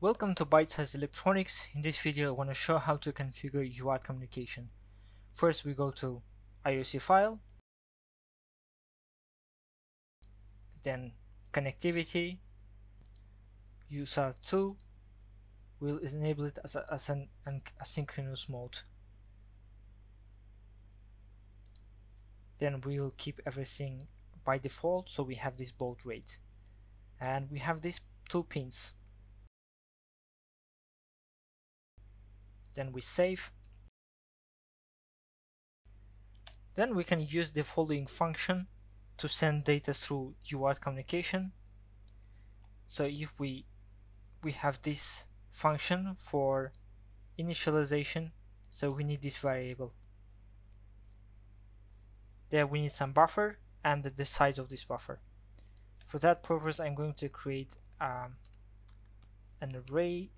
Welcome to Bite Size Electronics. In this video I want to show how to configure UART communication. First we go to IOC file, then connectivity, USART2 will enable it as, a, as an, an asynchronous mode. Then we will keep everything by default so we have this baud rate. And we have these two pins then we save. Then we can use the following function to send data through UART communication. So if we we have this function for initialization so we need this variable. Then we need some buffer and the size of this buffer. For that purpose I'm going to create um, an array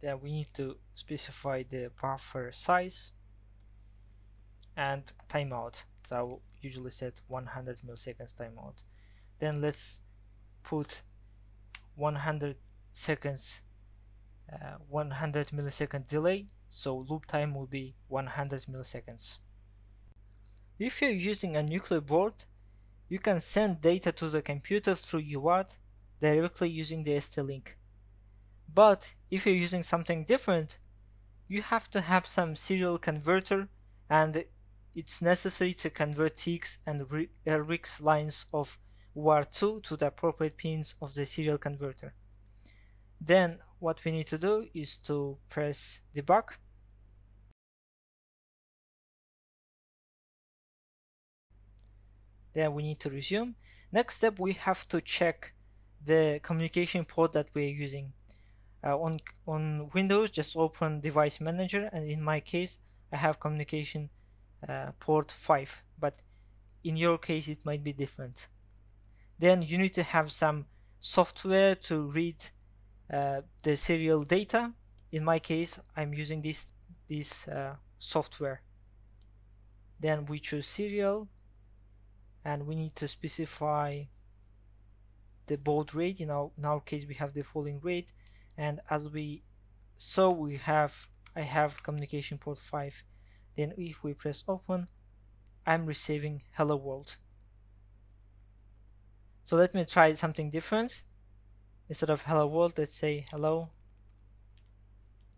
then we need to specify the buffer size and timeout. So I will usually set 100 milliseconds timeout. Then let's put 100 seconds uh, 100 millisecond delay. So loop time will be 100 milliseconds. If you're using a Nucleo board you can send data to the computer through UART directly using the ST-Link but if you're using something different, you have to have some serial converter and it's necessary to convert TX and RX uh, lines of UART2 to the appropriate pins of the serial converter. Then what we need to do is to press debug then we need to resume. Next step we have to check the communication port that we're using uh, on on Windows just open device manager and in my case I have communication uh, port 5 but in your case it might be different. Then you need to have some software to read uh, the serial data. In my case I'm using this this uh, software. Then we choose serial and we need to specify the baud rate. In our, in our case we have the following rate and as we saw we have I have communication port 5 then if we press open I'm receiving hello world. So let me try something different. Instead of hello world let's say hello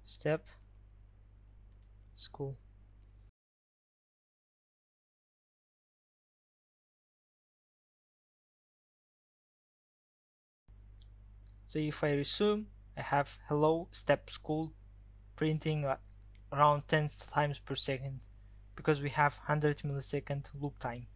Steppe school. So if I resume I have hello Steppe school printing around 10 times per second because we have 100 millisecond loop time.